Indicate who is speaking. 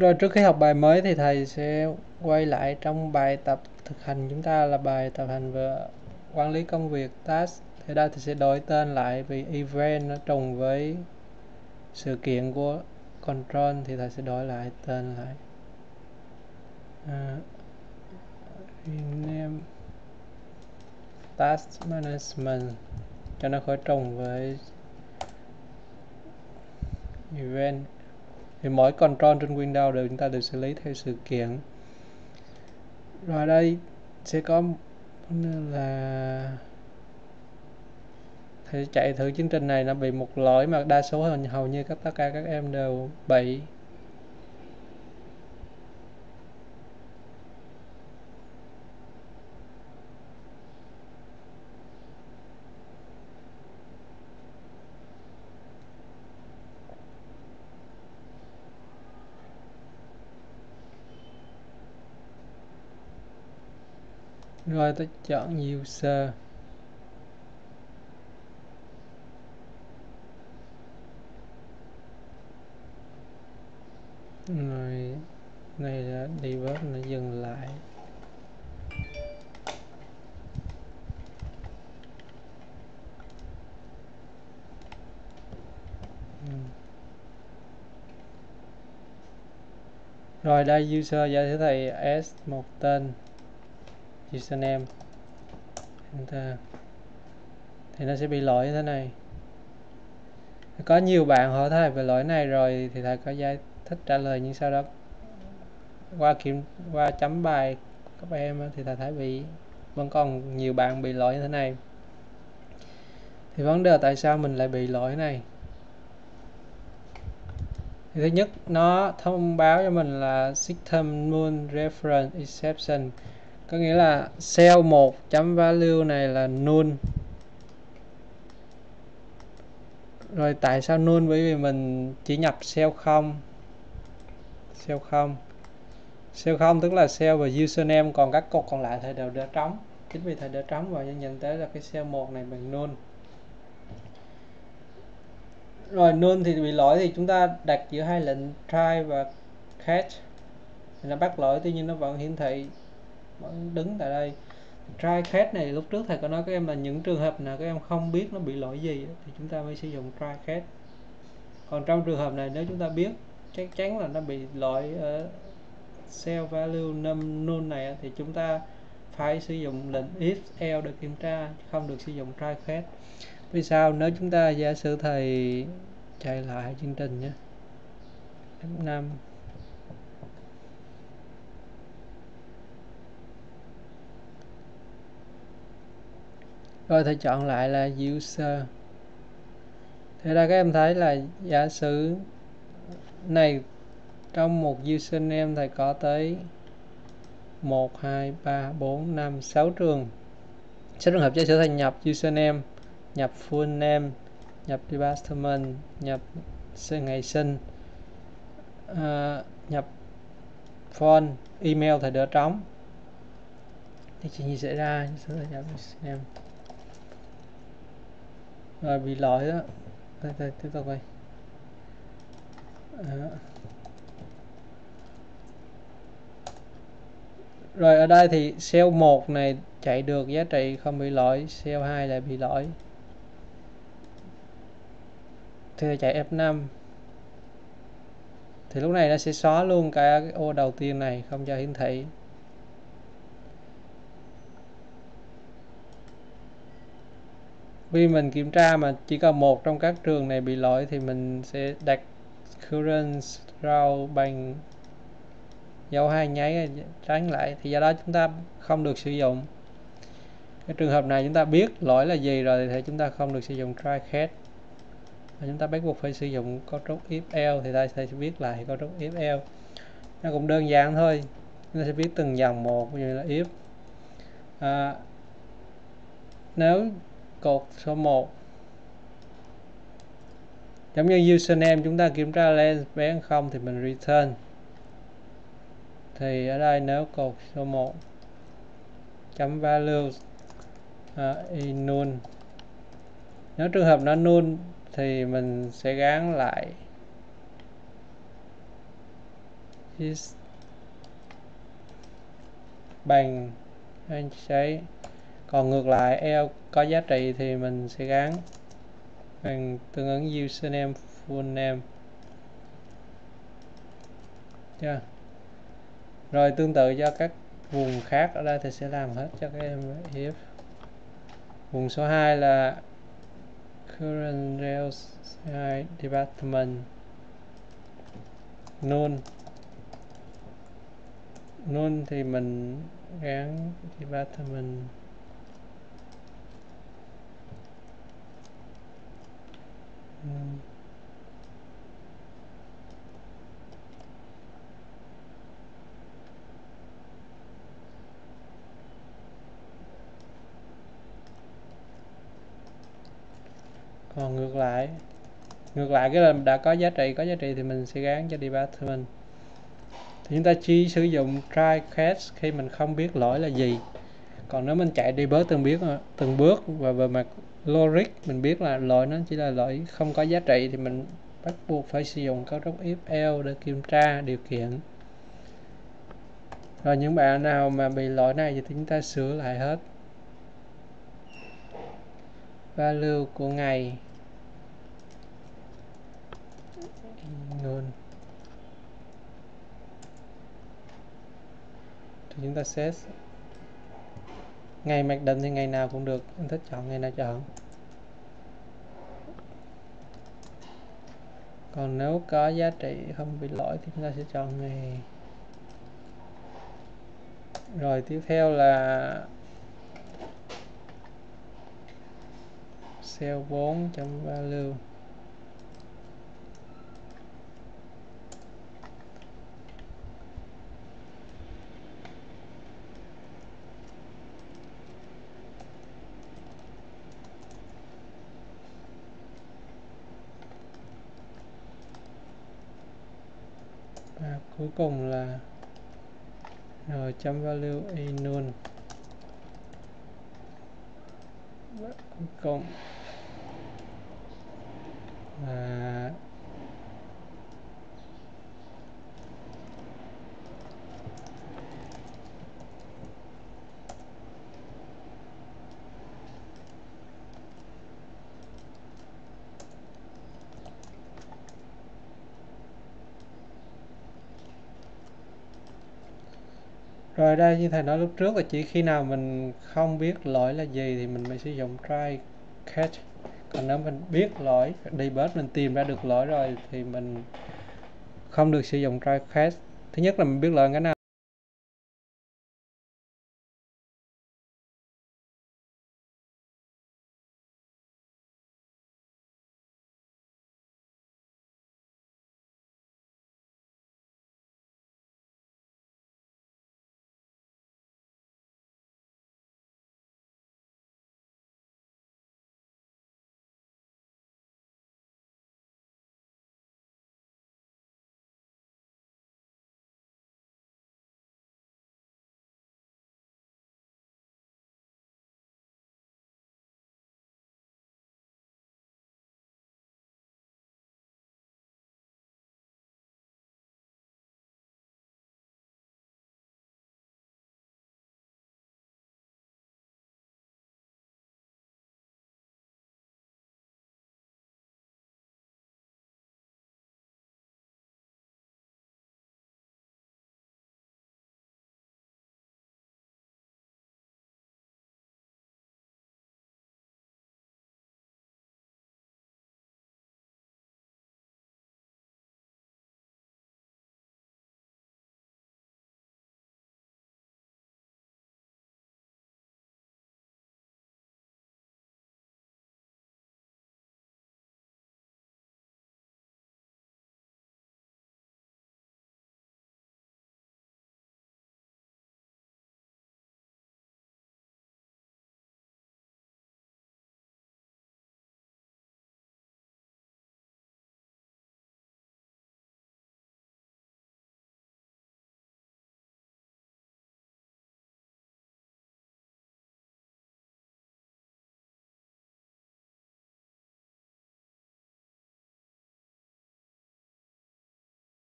Speaker 1: Rồi trước khi học bài mới thì thầy sẽ quay lại trong bài tập thực hành chúng ta là bài tập hành về quản lý công việc task. Thì đây thì sẽ đổi tên lại vì event nó trùng với sự kiện của control thì thầy sẽ đổi lại tên lại. À, rename task management cho nó khỏi trùng với event thì mỗi control trên Windows đều chúng ta đều xử lý theo sự kiện. Rồi đây sẽ có là thì chạy thử chương trình này, nó bị một lỗi mà đa số hầu như các tất cả các em đều bị. Rồi tôi chọn user rồi, này là debug nó dừng lại. Rồi, đây user giải thích thầy s một tên username enter thì nó sẽ bị lỗi như thế này. Có nhiều bạn hỏi thầy về lỗi này rồi thì thầy có giải thích trả lời nhưng sau đó. Qua kiểm, qua chấm bài các em thì thầy thấy bị, vẫn còn nhiều bạn bị lỗi như thế này. Thì vấn đề tại sao mình lại bị lỗi này? Thì thứ nhất, nó thông báo cho mình là system null reference exception có nghĩa là cell 1 chấm value này là null. Rồi tại sao null? Bởi vì mình chỉ nhập cell 0 cell 0 cell 0 tức là cell và username, còn các cột còn lại thì đều để trống. Chính vì thầy để trống và nhận tới là cái cell 1 này bằng null. Rồi null thì bị lỗi thì chúng ta đặt giữa hai lệnh try và catch. Thì nó bắt lỗi, tuy nhiên nó vẫn hiển thị vẫn đứng tại đây. Try catch này lúc trước thầy có nói các em là những trường hợp nào các em không biết nó bị lỗi gì thì chúng ta mới sử dụng try catch còn trong trường hợp này, nếu chúng ta biết chắc chắn là nó bị lỗi ở cell value num null này thì chúng ta phải sử dụng lệnh if else để kiểm tra không được sử dụng try catch vì sao? Nếu chúng ta giả sử thầy chạy lại chương trình nhé. F5 rồi thầy chọn lại là user. Thế là các em thấy là giả sử này trong một username thầy có tới 1 2 3 4 5 6 trường. 6 trường hợp giả sử thầy nhập username nhập full name nhập department nhập ngày sinh uh, nhập phone email thầy đỡ trống. Thì chuyện gì xảy ra? Sẽ là nhập username rồi bị lỗi đó. Đây, đây tiếp tục đây đó. rồi ở đây thì cell 1 này chạy được giá trị không bị lỗi. Cell 2 lại bị lỗi. Thì chạy F5 thì lúc này nó sẽ xóa luôn cái ô đầu tiên này không cho hiển thị. Vì mình kiểm tra mà chỉ cần một trong các trường này bị lỗi thì mình sẽ đặt current row bằng dấu hai nháy tránh lại. Thì do đó chúng ta không được sử dụng. Cái trường hợp này chúng ta biết lỗi là gì rồi thì chúng ta không được sử dụng try catch. Và chúng ta bắt buộc phải sử dụng cấu trúc if else thì ta sẽ viết lại cấu trúc if else. Nó cũng đơn giản thôi. Chúng ta sẽ viết từng dòng một như là if. À, nếu cột số 1 giống như username chúng ta kiểm tra lên bé không thì mình return. Thì ở đây nếu cột số 1 chấm value à, y null. Nếu trường hợp nó null thì mình sẽ gán lại. Is bằng anh sẽ còn ngược lại, L có giá trị thì mình sẽ gắn bằng tương ứng username, full name. Chưa? Rồi tương tự cho các vùng khác ở đây thì sẽ làm hết cho các em if. Vùng số 2 là current rails 2 department. Null. Null thì mình gắn department. Ừ. còn ngược lại ngược lại cái là đã có giá trị có giá trị thì mình sẽ gán cho department thì chúng ta chỉ sử dụng try catch khi mình không biết lỗi là gì. Còn nếu mình chạy đi bớt từng bước, từng bước và về mặt logic mình biết là lỗi nó chỉ là lỗi không có giá trị thì mình bắt buộc phải sử dụng cấu trúc if else để kiểm tra, điều kiện. Rồi những bạn nào mà bị lỗi này thì chúng ta sửa lại hết. Value của ngày. Luôn thì chúng ta set ngày mạch định thì ngày nào cũng được. Anh thích chọn ngày nào chọn. Còn nếu có giá trị không bị lỗi thì chúng ta sẽ chọn ngày. Rồi, tiếp theo là cell 4 trong value và cuối cùng là n chấm value a null. Cuối cùng là rồi đây, như thầy nói lúc trước là chỉ khi nào mình không biết lỗi là gì thì mình mới sử dụng try catch. Còn nếu mình biết lỗi debug mình tìm ra được lỗi rồi thì mình không được sử dụng try catch. Thứ nhất là mình biết lỗi cái nào